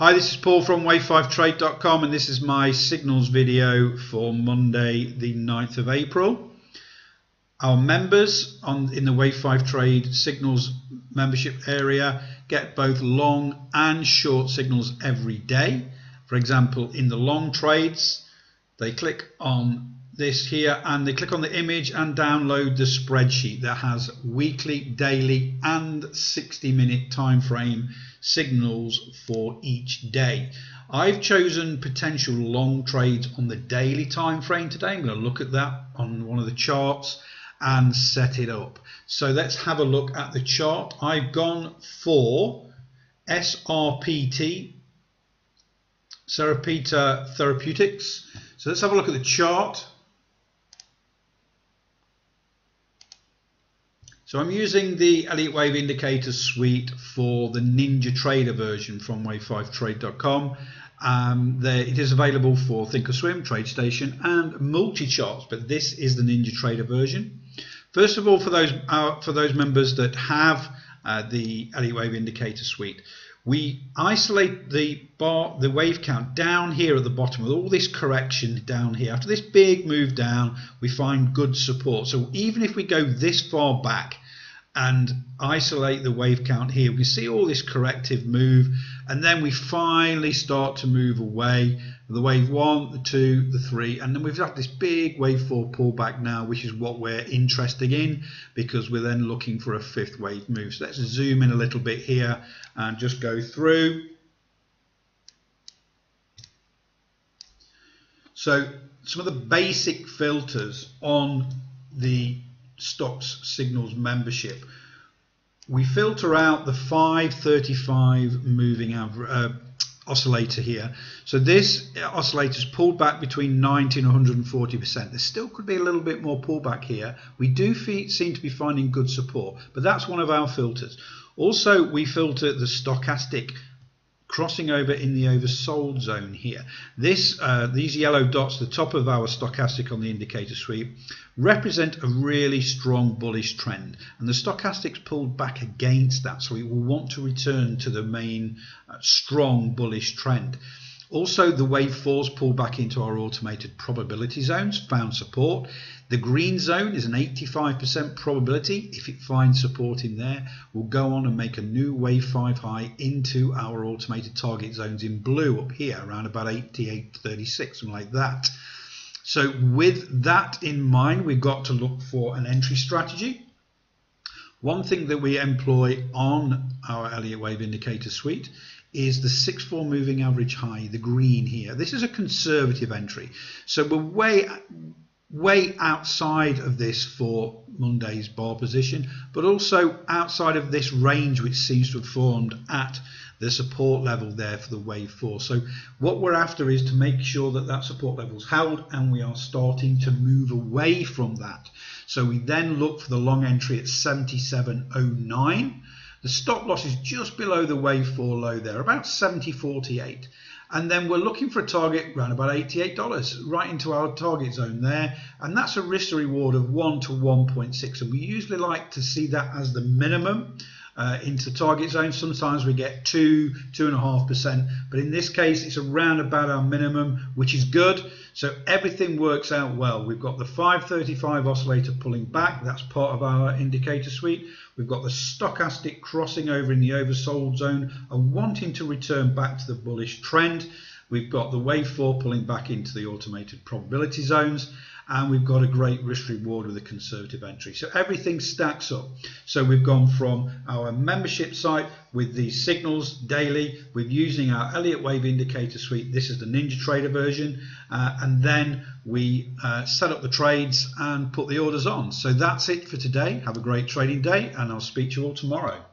Hi, this is Paul from wave5trade.com and this is my signals video for Monday the 9th of April. Our members on in the Wave 5 Trade signals membership area get both long and short signals every day. For example, in the long trades, they click on this here and they click on the image and download the spreadsheet that has weekly, daily and 60 minute time frame signals for each day. I've chosen potential long trades on the daily time frame today. I'm going to look at that on one of the charts and set it up. So let's have a look at the chart. I've gone for SRPT, Sarepta Therapeutics. So let's have a look at the chart. So I'm using the Elliott Wave Indicator Suite for the Ninja Trader version from wave5trade.com. Um, it is available for Thinkorswim, TradeStation, and multi-charts, but this is the Ninja Trader version. First of all, for those uh, for those members that have uh, the Elliott Wave Indicator Suite, we isolate the bar, the wave count down here at the bottom with all this correction down here. After this big move down, we find good support. So even if we go this far back, and isolate the wave count here. We see all this corrective move and then we finally start to move away. The wave one, the two, the three, and then we've got this big wave four pullback now, which is what we're interested in because we're then looking for a fifth wave move. So let's zoom in a little bit here and just go through. So some of the basic filters on the stocks signals membership. We filter out the 535 moving average uh, oscillator here. So this oscillator's pulled back between 90 and 140 percent. There still could be a little bit more pullback here. We do seem to be finding good support but that's one of our filters. Also we filter the stochastic crossing over in the oversold zone here. This, uh, these yellow dots, the top of our stochastic on the indicator suite, represent a really strong bullish trend. And the stochastic's pulled back against that, so we will want to return to the main uh, strong bullish trend. Also, the wave fours pull back into our automated probability zones, found support. The green zone is an 85% probability. If it finds support in there, we'll go on and make a new wave 5 high into our automated target zones in blue up here, around about 88.36, something like that. So with that in mind, we've got to look for an entry strategy. One thing that we employ on our Elliott Wave Indicator Suite is the 6-4 moving average high, the green here. This is a conservative entry. So we're way way outside of this for Monday's bar position, but also outside of this range which seems to have formed at the support level there for the wave 4. So what we're after is to make sure that that support level is held and we are starting to move away from that. So we then look for the long entry at 77.09. The stop loss is just below the wave 4 low there, about 70.48 and then we're looking for a target around about $88 right into our target zone there. And that's a risk to reward of 1 to 1.6 and we usually like to see that as the minimum uh, into target zone. Sometimes we get 2 two and a half percent but in this case it's around about our minimum which is good. So everything works out well. We've got the 535 oscillator pulling back. That's part of our indicator suite. We've got the stochastic crossing over in the oversold zone and wanting to return back to the bullish trend. We've got the wave 4 pulling back into the automated probability zones and we've got a great risk reward with a conservative entry. So everything stacks up. So we've gone from our membership site with the signals daily, we're using our Elliott Wave Indicator Suite. This is the Ninja Trader version. Uh, and then we uh, set up the trades and put the orders on. So that's it for today. Have a great trading day and I'll speak to you all tomorrow.